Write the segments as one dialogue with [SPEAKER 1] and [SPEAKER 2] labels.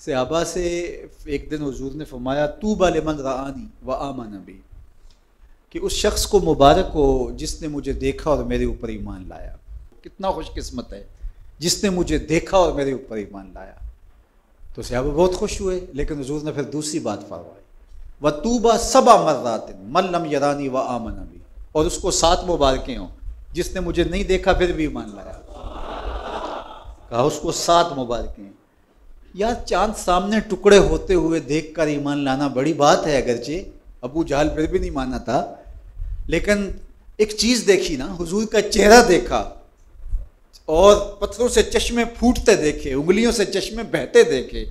[SPEAKER 1] सहाबा से एक दिन हजूर ने फरमाया, तू बालमन रानी व आमा नबी, कि उस शख्स को मुबारक हो जिसने मुझे देखा और मेरे ऊपर ईमान लाया। कितना खुशकस्मत है, जिसने मुझे देखा और मेरे ऊपर ईमान लाया। तो सहाबा बहुत खुश हुए, लेकिन हजूर ने फिर दूसरी बात फरमाई, व तूबा सबा मर्रात मल्लम यरानी व आमन नबी, और उसको सात मुबारकें हों, जिसने मुझे नहीं देखा फिर भी ईमान लाया। कहा, उसको सात मुबारकें यार चाँद सामने टुकड़े होते हुए देख कर ईमान लाना बड़ी बात है अगरचे अबू जहल फिर भी नहीं माना था। लेकिन एक चीज़ देखी ना, हुजूर का चेहरा देखा और पत्थरों से चश्मे फूटते देखे, उंगलियों से चश्मे बहते देखे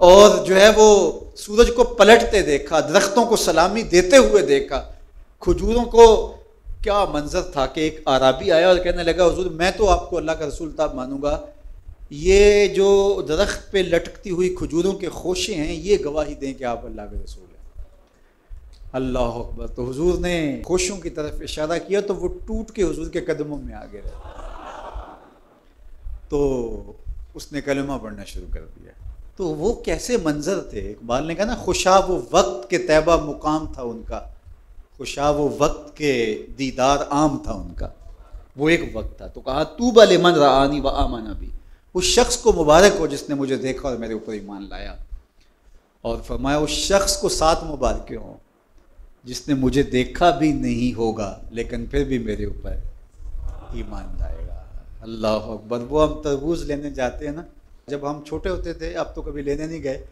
[SPEAKER 1] और जो है वो सूरज को पलटते देखा, दरख्तों को सलामी देते हुए देखा। खजूरों को क्या मंजर था कि एक आराबी आया और कहने लगा, हजूर, मैं तो आपको अल्लाह का रसूल ताब मानूँगा। ये जो दरख्त पे लटकती हुई खजूरों के खोशे हैं, ये गवाही दें कि आप अल्लाह के रसूल हैं। अल्लाह अकबर। तो हुजूर ने खोशों की तरफ़ इशारा किया तो वो टूट के हुजूर के कदमों में आ गए तो उसने कलमा पढ़ना शुरू कर दिया। तो वो कैसे मंजर थे? इकबाल ने कहा ना खुशा वो वक्त के तैबा मुकाम था उनका। खुशा वो वक्त के दीदार आम था उनका। वो एक वक्त था। तो कहा तू बल मन रानी व आमाना भी उस शख्स को मुबारक हो जिसने मुझे देखा और मेरे ऊपर ईमान लाया। और फरमाया, उस शख्स को सात मुबारक हों जिसने मुझे देखा भी नहीं होगा, लेकिन फिर भी मेरे ऊपर ईमान लाएगा। अल्लाह अकबर। वो हम तरबूज लेने जाते हैं ना। जब हम छोटे होते थे, अब तो कभी लेने नहीं गए।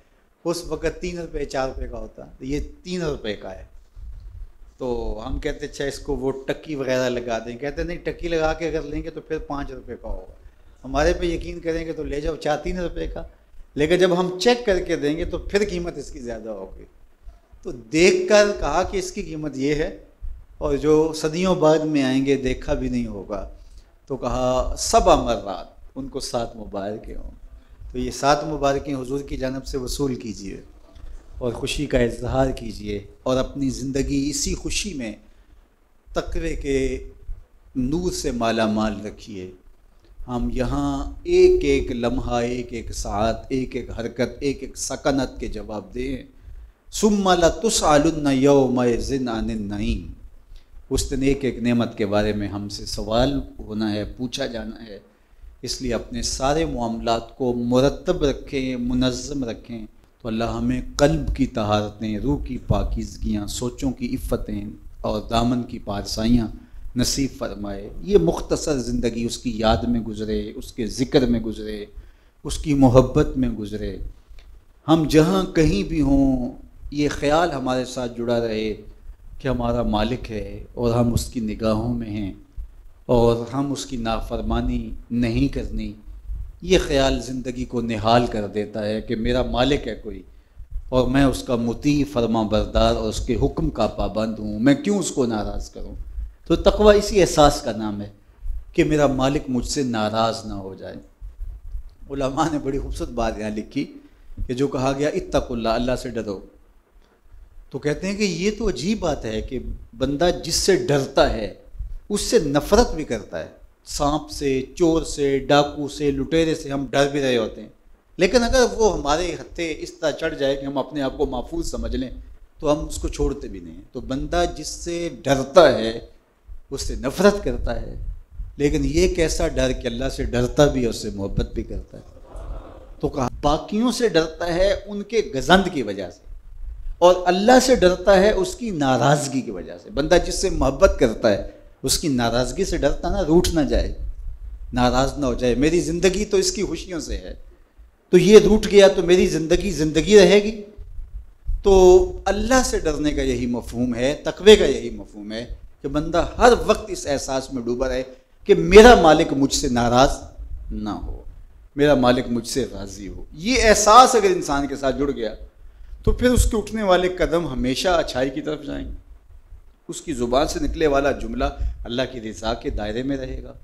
[SPEAKER 1] उस वक़्त तीन रुपये चार रुपये का होता। तो ये तीन रुपये का है। तो हम कहते अच्छा इसको वो टक्की वगैरह लगा दें। कहते, नहीं, टक्की लगा के अगर लेंगे तो फिर पाँच रुपये का होगा। हमारे पे यकीन करेंगे तो ले जाओ चार तीन रुपये का लेकिन जब हम चेक करके देंगे तो फिर कीमत इसकी ज़्यादा होगी। तो देख कर कहा कि इसकी कीमत ये है और जो सदियों बाद में आएँगे, देखा भी नहीं होगा। तो कहा, सब अमर रात, उनको सात मुबारक हों। तो ये सात मुबारकें हुजूर की जानब से वसूल कीजिए और ख़ुशी का इजहार कीजिए और अपनी ज़िंदगी इसी खुशी में तकवे के नूर से माला माल रखिए। हम यहाँ एक एक लम्हा एक एक साथ एक एक हरकत एक एक सकनत के जवाब दें। सुम्मा लतुसआलुन यौम जिन नईम। उस दिन एक एक नेमत के बारे में हमसे सवाल होना है, पूछा जाना है। इसलिए अपने सारे मामलात को मुरतब रखें मुनज़म रखें। तो अल्लाह हमें कल्ब की तहारतें, रूह की पाकिजगियाँ, सोचों की इफ़तें और दामन की पारसाइयाँ नसीब फरमाए। ये मुख्तसर ज़िंदगी उसकी याद में गुज़रे, उसके ज़िक्र में गुज़रे, उसकी मोहब्बत में गुज़रे। हम जहाँ कहीं भी हों, ये ख्याल हमारे साथ जुड़ा रहे कि हमारा मालिक है और हम उसकी निगाहों में हैं और हम उसकी नाफरमानी नहीं करनी। ये ख्याल ज़िंदगी को निहाल कर देता है कि मेरा मालिक है कोई और मैं उसका मुती फरमा बरदार और उसके हुक्म का पाबंद हूँ। मैं क्यों उसको नाराज़ करूँ? तो तकवा इसी एहसास का नाम है कि मेरा मालिक मुझसे नाराज़ ना हो जाए। उलमा ने बड़ी खूबसूरत बात यहाँ लिखी कि जो कहा गया इतकुल्ला अल्लाह से डरो। तो कहते हैं कि ये तो अजीब बात है कि बंदा जिससे डरता है, उससे नफ़रत भी करता है। सांप से, चोर से, डाकू से, लुटेरे से हम डर भी रहे होते हैं। लेकिन अगर वो हमारे हत्थे इस तरह चढ़ जाए कि हम अपने आप को महफूज समझ लें तो हम उसको छोड़ते भी नहीं तो बंदा जिससे डरता है उससे नफरत करता है। लेकिन ये कैसा डर कि अल्लाह से डरता भी है, उससे मोहब्बत भी करता है। तो कहा, बाकियों से डरता है उनके गजंद की वजह से। और अल्लाह से डरता है उसकी नाराज़गी की वजह से। बंदा जिससे मोहब्बत करता है, उसकी नाराज़गी से डरता ना, रूठ ना जाए। नाराज़ ना हो जाए। मेरी ज़िंदगी तो इसकी खुशियों से है। तो ये रूठ गया तो मेरी ज़िंदगी ज़िंदगी रहेगी। तो अल्लाह से डरने का यही मफहूम है, तकवे का यही मफहूम है। कि बंदा हर वक्त इस एहसास में डूबा रहे कि मेरा मालिक मुझसे नाराज़ ना हो, मेरा मालिक मुझसे राज़ी हो। ये एहसास अगर इंसान के साथ जुड़ गया तो फिर उसके उठने वाले कदम हमेशा अच्छाई की तरफ़ जाएँगे। उसकी ज़ुबान से निकले वाला जुमला अल्लाह की रज़ा के दायरे में रहेगा।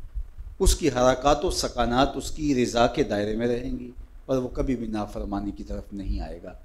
[SPEAKER 1] उसकी हरकत व सकानात उसकी रज़ा के दायरे में रहेंगी और वो कभी भी नाफरमानी की तरफ़ नहीं आएगा।